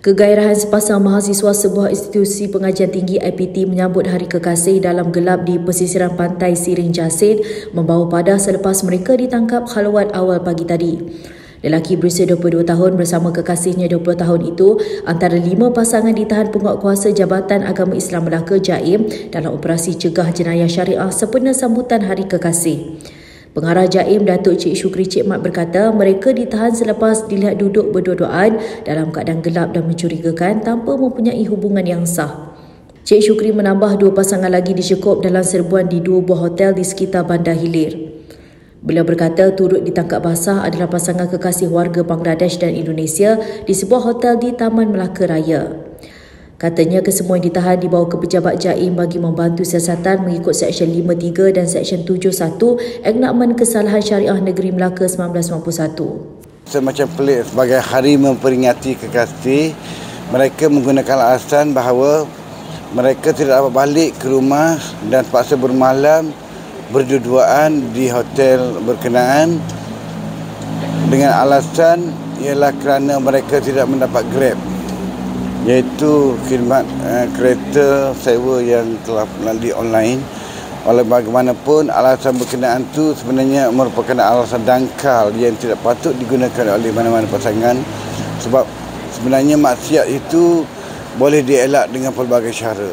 Kegairahan sepasang mahasiswa sebuah institusi pengajian tinggi IPT menyambut Hari Kekasih dalam gelap di pesisiran pantai Siring Jasin membawa padah selepas mereka ditangkap khalwat awal pagi tadi. Lelaki berusia 22 tahun bersama kekasihnya 20 tahun itu antara lima pasangan ditahan penguat kuasa Jabatan Agama Islam Melaka JAIM dalam operasi cegah jenayah syariah sempena sambutan Hari Kekasih. Pengarah Jaim Datuk Cik Syukri Cik Mat berkata mereka ditahan selepas dilihat duduk berdua-duaan dalam keadaan gelap dan mencurigakan tanpa mempunyai hubungan yang sah. Cik Syukri menambah dua pasangan lagi dicekup dalam serbuan di dua buah hotel di sekitar Bandar Hilir. Beliau berkata turut ditangkap basah adalah pasangan kekasih warga Bangladesh dan Indonesia di sebuah hotel di Taman Melaka Raya. Katanya kesemua yang ditahan dibawa ke pejabat Jaim bagi membantu siasatan mengikut Seksyen 53 dan Seksyen 71 Enakmen Kesalahan Syariah Negeri Melaka 1991. Semacam pelik sebagai hari memperingati kekasih, mereka menggunakan alasan bahawa mereka tidak dapat balik ke rumah dan terpaksa bermalam berdua-duaan di hotel berkenaan dengan alasan ialah kerana mereka tidak mendapat grab iaitu khidmat uh, kereta sewa yang telah melalui online oleh bagaimanapun alasan berkenaan itu sebenarnya merupakan alasan dangkal yang tidak patut digunakan oleh mana-mana pasangan sebab sebenarnya maksiat itu boleh dielak dengan pelbagai cara.